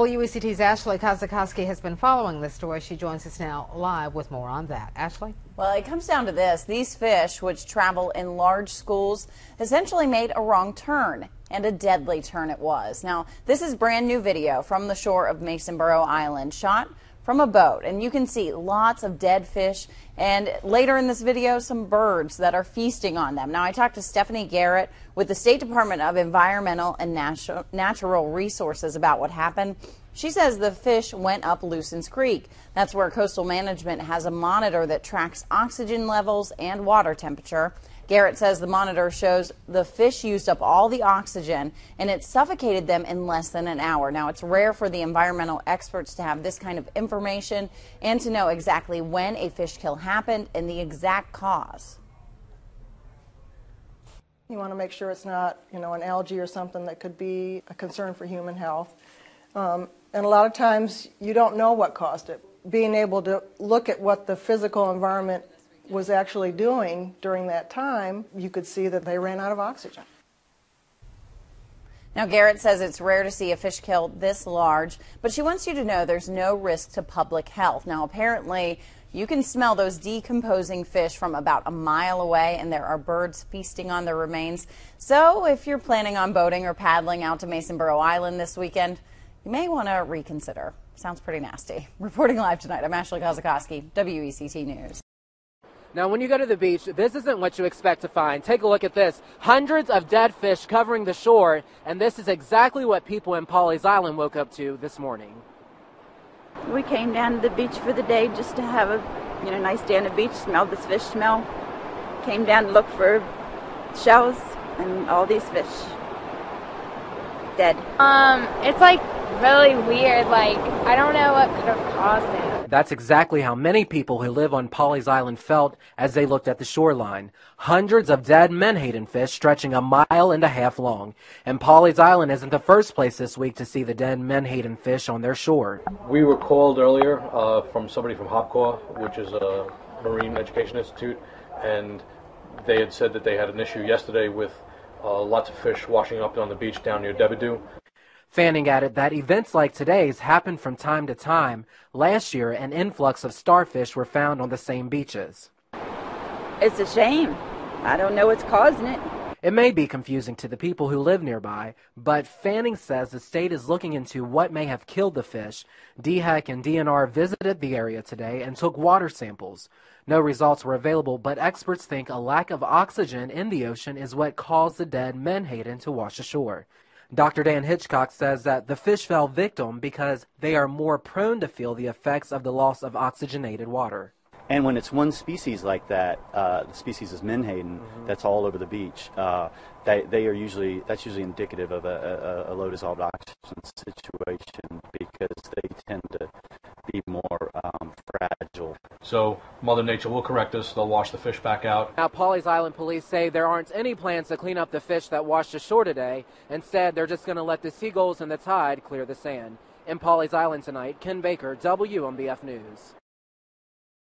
WECT's Ashley Kazakowski has been following this story. She joins us now live with more on that. Ashley? Well, it comes down to this. These fish, which travel in large schools, essentially made a wrong turn, and a deadly turn it was. Now, this is brand new video from the shore of Masonboro Island, shot from a boat. And you can see lots of dead fish and later in this video, some birds that are feasting on them. Now, I talked to Stephanie Garrett with the State Department of Environmental and Natural Resources about what happened. She says the fish went up Lucens Creek. That's where coastal management has a monitor that tracks oxygen levels and water temperature. Garrett says the monitor shows the fish used up all the oxygen and it suffocated them in less than an hour. Now, it's rare for the environmental experts to have this kind of information and to know exactly when a fish kill happened and the exact cause. You want to make sure it's not, you know, an algae or something that could be a concern for human health. Um, and a lot of times you don't know what caused it. Being able to look at what the physical environment was actually doing during that time, you could see that they ran out of oxygen. Now, Garrett says it's rare to see a fish kill this large, but she wants you to know there's no risk to public health. Now, apparently, you can smell those decomposing fish from about a mile away, and there are birds feasting on their remains. So, if you're planning on boating or paddling out to Masonboro Island this weekend, you may want to reconsider. Sounds pretty nasty. Reporting live tonight, I'm Ashley Kazakowski, WECT News. Now, when you go to the beach, this isn't what you expect to find. Take a look at this. Hundreds of dead fish covering the shore, and this is exactly what people in Pawleys Island woke up to this morning. We came down to the beach for the day just to have a you know nice day on the beach, smell this fish smell. Came down to look for shells and all these fish dead. Um, it's like really weird. Like I don't know what could have caused it. That's exactly how many people who live on Pawleys Island felt as they looked at the shoreline. Hundreds of dead menhaden fish stretching a mile and a half long. And Pawleys Island isn't the first place this week to see the dead menhaden fish on their shore. We were called earlier uh, from somebody from Hobcaw, which is a Marine Education Institute, and they had said that they had an issue yesterday with uh, lots of fish washing up on the beach down near Debedew. Fanning added that events like today's happen from time to time. Last year, an influx of starfish were found on the same beaches. It's a shame. I don't know what's causing it. It may be confusing to the people who live nearby, but Fanning says the state is looking into what may have killed the fish. DHEC and DNR visited the area today and took water samples. No results were available, but experts think a lack of oxygen in the ocean is what caused the dead menhaden to wash ashore. Dr. Dan Hitchcock says that the fish fell victim because they are more prone to feel the effects of the loss of oxygenated water. And when it's one species like that, uh, the species is menhaden, mm-hmm. that's all over the beach. Uh, they, they are usually that's usually indicative of a, a, a low dissolved oxygen situation So Mother Nature will correct us. They'll wash the fish back out. Now, Pawleys Island police say there aren't any plans to clean up the fish that washed ashore today. Instead, they're just going to let the seagulls and the tide clear the sand. In Pawleys Island tonight, Ken Baker, WMBF News.